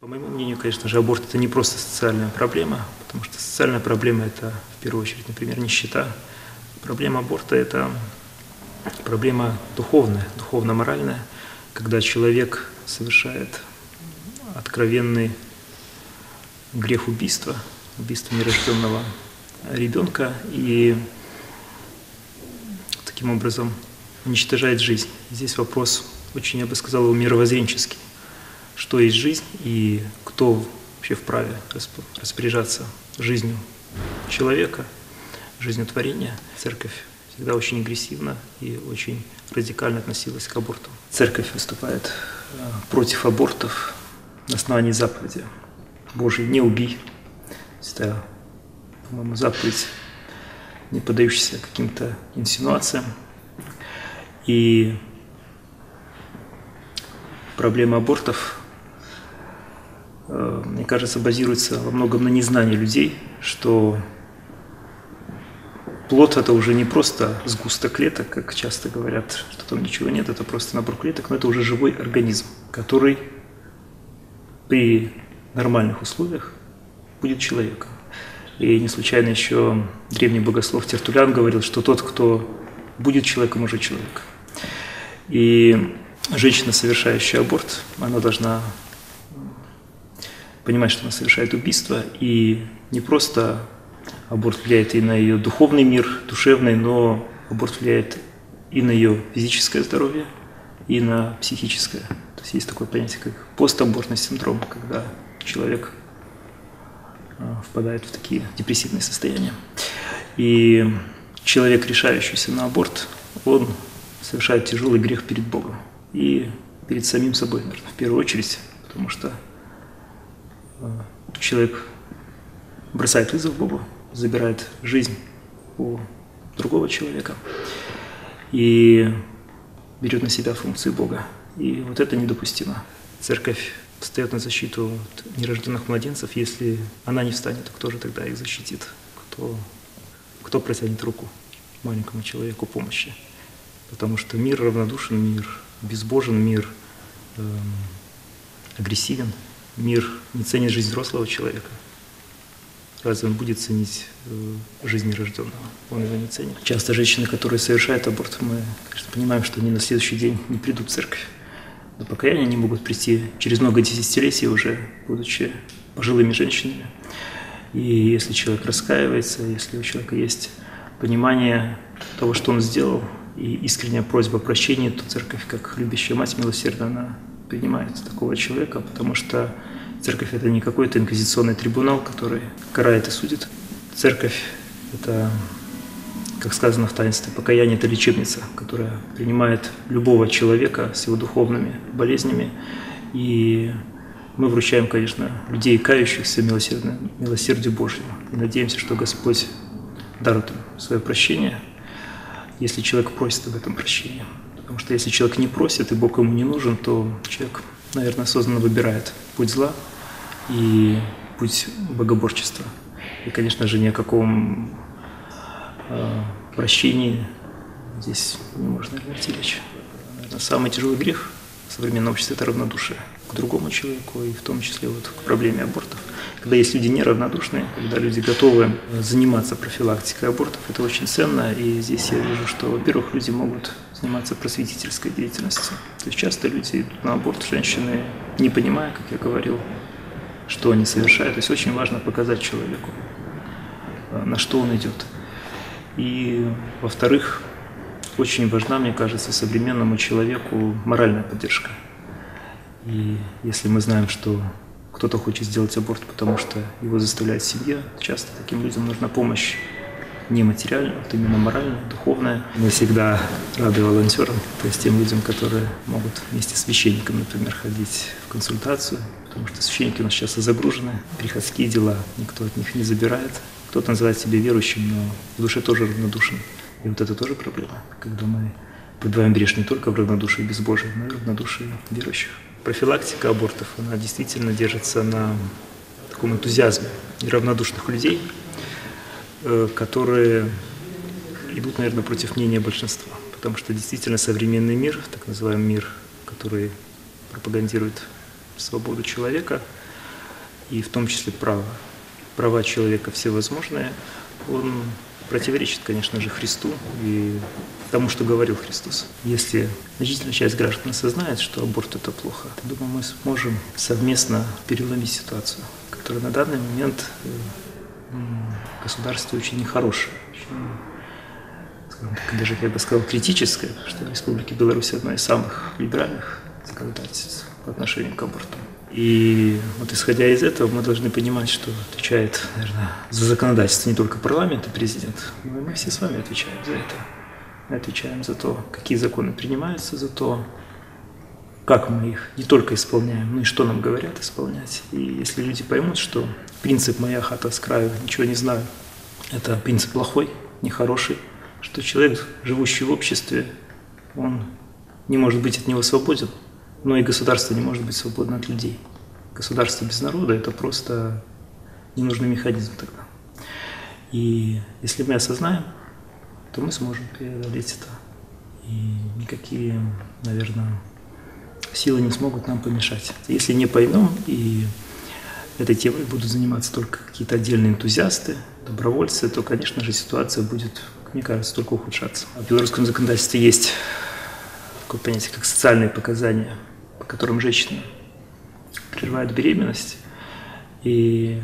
По моему мнению, конечно же, аборт – это не просто социальная проблема, потому что социальная проблема – это, в первую очередь, например, нищета. Проблема аборта – это проблема духовная, духовно-моральная, когда человек совершает откровенный грех убийства, убийство нерожденного ребенка и таким образом уничтожает жизнь. Здесь вопрос очень, я бы сказал, мировоззренческий. Что есть жизнь и кто вообще вправе распоряжаться жизнью человека, жизнью творения. Церковь всегда очень агрессивно и очень радикально относилась к аборту. Церковь выступает э, против абортов на основании заповеди Божьей «не убий». Это, по-моему, заповедь, не поддающаяся каким-то инсинуациям. И проблема абортов, мне кажется, базируется во многом на незнании людей, что плод это уже не просто сгусток клеток, как часто говорят, что там ничего нет, это просто набор клеток, но это уже живой организм, который при нормальных условиях будет человеком. И не случайно еще древний богослов Тертулян говорил, что тот, кто будет человеком, уже человек. И женщина, совершающая аборт, она должна понимать, что она совершает убийство, и не просто аборт влияет и на ее духовный мир, душевный, но аборт влияет и на ее физическое здоровье, и на психическое. То есть есть такое понятие, как постабортный синдром, когда человек а, впадает в такие депрессивные состояния. И человек, решающийся на аборт, он совершает тяжелый грех перед Богом и перед самим собой, наверное, в первую очередь, потому что человек бросает вызов Богу, забирает жизнь у другого человека и берет на себя функции Бога. И вот это недопустимо. Церковь встает на защиту нерожденных младенцев. Если она не встанет, то кто же тогда их защитит? Кто, кто протянет руку маленькому человеку помощи? Потому что мир равнодушен, мир безбожен, мир э, агрессивен, мир не ценит жизнь взрослого человека. Разве он будет ценить э, жизнь нерожденного? Он его не ценит. Часто женщины, которые совершают аборт, мы, конечно, понимаем, что они на следующий день не придут в церковь. До покаяния они могут прийти через много десятилетий уже, будучи пожилыми женщинами. И если человек раскаивается, если у человека есть понимание того, что он сделал, и искренняя просьба о прощении, то церковь, как любящая мать милосердная, она принимает такого человека, потому что церковь – это не какой-то инквизиционный трибунал, который карает и судит. Церковь – это, как сказано в таинстве покаяние, это лечебница, которая принимает любого человека с его духовными болезнями. И мы вручаем, конечно, людей, кающихся милосердию Божьему. И надеемся, что Господь дарует им свое прощение – если человек просит об этом прощения. Потому что если человек не просит, и Бог ему не нужен, то человек, наверное, осознанно выбирает путь зла и путь богоборчества. И, конечно же, ни о каком э, прощении здесь не можно, идти речь. Самый тяжелый грех в современном обществе – это равнодушие к другому человеку, и в том числе вот к проблеме абортов. Когда есть люди неравнодушные, когда люди готовы заниматься профилактикой абортов, это очень ценно. И здесь я вижу, что, во-первых, люди могут заниматься просветительской деятельностью. То есть часто люди идут на аборт, женщины, не понимая, как я говорил, что они совершают. То есть очень важно показать человеку, э, на что он идет. И, во-вторых, очень важна, мне кажется, современному человеку моральная поддержка. И если мы знаем, что кто-то хочет сделать аборт, потому что его заставляет семья. Часто таким людям нужна помощь не материальная, вот именно моральная, духовная. Мы всегда рады волонтерам, то есть тем людям, которые могут вместе с священником, например, ходить в консультацию, потому что священники у нас часто загружены, приходские дела никто от них не забирает. Кто-то называет себя верующим, но в душе тоже равнодушен. И вот это тоже проблема, когда мы пребываем брешь не только в равнодушии безбожия, но и в равнодушии верующих профилактика абортов, она действительно держится на таком энтузиазме неравнодушных людей, э, которые идут, наверное, против мнения большинства. Потому что действительно современный мир, так называемый мир, который пропагандирует свободу человека, и в том числе право, права человека всевозможные, он противоречит, конечно же, Христу и тому, что говорил Христос. Если значительная часть граждан осознает, что аборт – это плохо, то, думаю, мы сможем совместно переломить ситуацию, которая на данный момент э, в государстве очень нехорошая, очень, так, даже, я бы сказал, критическая, что Республика Беларусь одна из самых либеральных законодательств по отношению к аборту. И вот исходя из этого мы должны понимать, что отвечает, наверное, за законодательство не только парламент и президент, но и мы все с вами отвечаем за это. Мы отвечаем за то, какие законы принимаются, за то, как мы их не только исполняем, но и что нам говорят исполнять. И если люди поймут, что принцип «моя хата с краю, ничего не знаю», это принцип плохой, нехороший, что человек, живущий в обществе, он не может быть от него свободен, но и государство не может быть свободно от людей. Государство без народа – это просто ненужный механизм тогда. И если мы осознаем, то мы сможем преодолеть это. И никакие, наверное, силы не смогут нам помешать. Если не поймем и этой темой будут заниматься только какие-то отдельные энтузиасты, добровольцы, то, конечно же, ситуация будет, мне кажется, только ухудшаться. А в белорусском законодательстве есть такое понятие, как социальные показания – которым женщина прерывает беременность. И,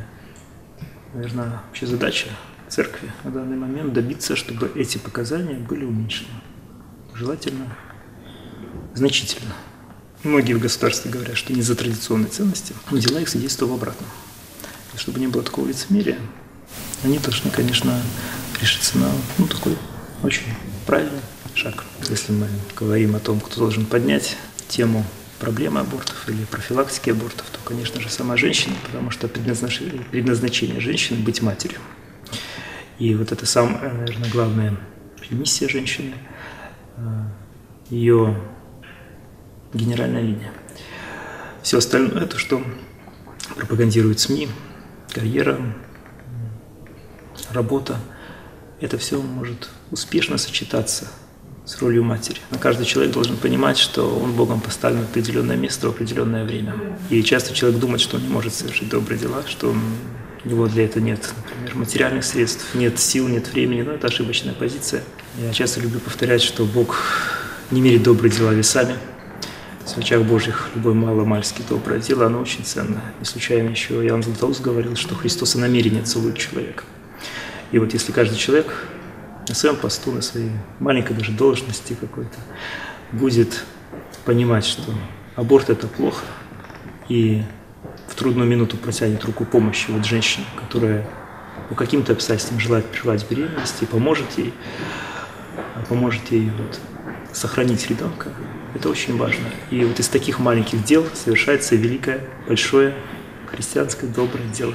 наверное, вообще задача церкви на данный момент добиться, чтобы эти показания были уменьшены. Желательно значительно. Многие в государстве говорят, что не за традиционные ценности, но дела их свидетельствуют в обратном. И чтобы не было такого лицемерия, они должны, конечно, решиться на ну, такой очень правильный шаг. Если мы говорим о том, кто должен поднять тему проблемы абортов или профилактики абортов, то, конечно же, сама женщина, потому что предназначение, предназначение женщины – быть матерью. И вот это самая, наверное, главная миссия женщины, э, ее генеральная линия. Все остальное – это что пропагандируют СМИ, карьера, работа. Это все может успешно сочетаться – с ролью матери. Каждый человек должен понимать, что он Богом поставлен в определенное место в определенное время. И часто человек думает, что он не может совершить добрые дела, что он, у него для этого нет, например, материальных средств, нет сил, нет времени. Но это ошибочная позиция. Я часто люблю повторять, что Бог не мерит добрые дела весами. В очах Божьих любое мало-мальски доброе дело, оно очень ценно. Не случайно еще Иоанн Златоуст говорил, что Христос и намерение целует человека. И вот если каждый человек на своем посту, на своей маленькой даже должности какой-то, будет понимать, что аборт это плохо, и в трудную минуту протянет руку помощи вот женщине, которая по каким-то обстоятельствам желает прервать беременность и поможет ей, поможет ей вот сохранить ребенка. Это очень важно. И вот из таких маленьких дел совершается великое, большое христианское доброе дело.